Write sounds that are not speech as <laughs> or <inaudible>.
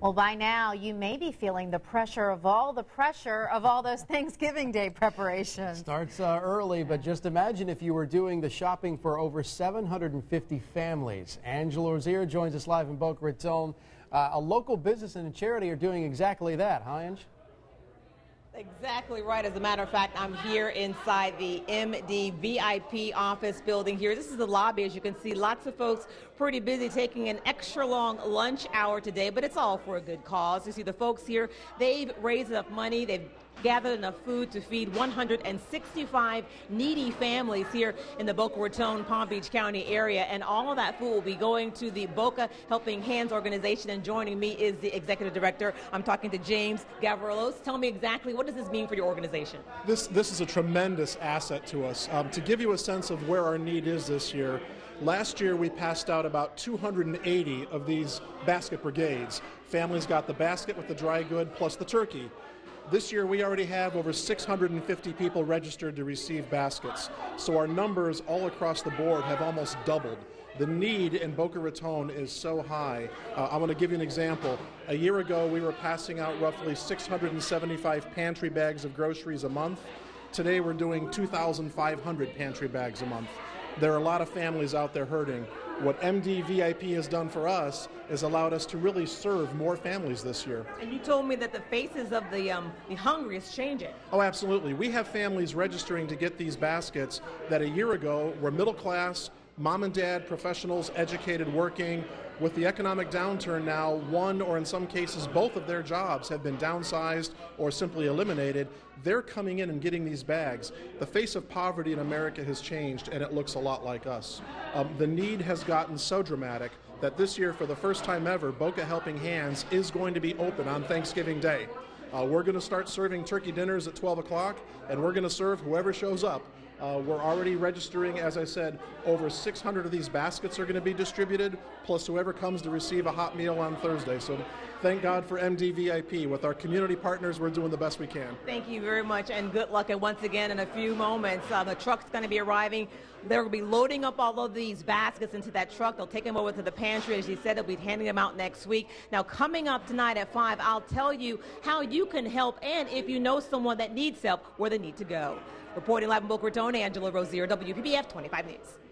Well, by now, you may be feeling the pressure of all the pressure of all those <laughs> Thanksgiving Day preparations. Starts uh, early, but just imagine if you were doing the shopping for over 750 families. Angela Rozier joins us live in Boca Raton. Uh, a local business and a charity are doing exactly that, huh, Ange? Exactly right. As a matter of fact, I'm here inside the MD VIP office building here. This is the lobby. As you can see, lots of folks pretty busy taking an extra long lunch hour today, but it's all for a good cause. You see the folks here, they've raised enough money. They've gathered enough food to feed 165 needy families here in the Boca Raton, Palm Beach County area. And all of that food will be going to the Boca Helping Hands organization. And joining me is the executive director. I'm talking to James Gavrilos. Tell me exactly what does this mean for your organization? This, this is a tremendous asset to us. Um, to give you a sense of where our need is this year, Last year, we passed out about 280 of these basket brigades. Families got the basket with the dry good plus the turkey. This year, we already have over 650 people registered to receive baskets. So our numbers all across the board have almost doubled. The need in Boca Raton is so high. Uh, I want to give you an example. A year ago, we were passing out roughly 675 pantry bags of groceries a month. Today, we're doing 2,500 pantry bags a month. There are a lot of families out there hurting. What MD VIP has done for us is allowed us to really serve more families this year. And you told me that the faces of the, um, the hungry is changing. Oh, absolutely. We have families registering to get these baskets that a year ago were middle class, mom and dad, professionals, educated, working. With the economic downturn now, one or in some cases both of their jobs have been downsized or simply eliminated. They're coming in and getting these bags. The face of poverty in America has changed and it looks a lot like us. Um, the need has gotten so dramatic that this year, for the first time ever, Boca Helping Hands is going to be open on Thanksgiving Day. Uh, we're going to start serving turkey dinners at 12 o'clock, and we're going to serve whoever shows up. Uh, we're already registering, as I said, over 600 of these baskets are going to be distributed, plus whoever comes to receive a hot meal on Thursday. So thank God for MDVIP. With our community partners, we're doing the best we can. Thank you very much, and good luck. And once again, in a few moments, uh, the truck's going to be arriving. To be loading up all of these baskets into that truck. They'll take them over to the pantry. As you said, they'll be handing them out next week. Now, coming up tonight at 5, I'll tell you how you can help and if you know someone that needs help, where they need to go. Reporting live in Boca Raton, Angela Rozier, WPBF 25 News.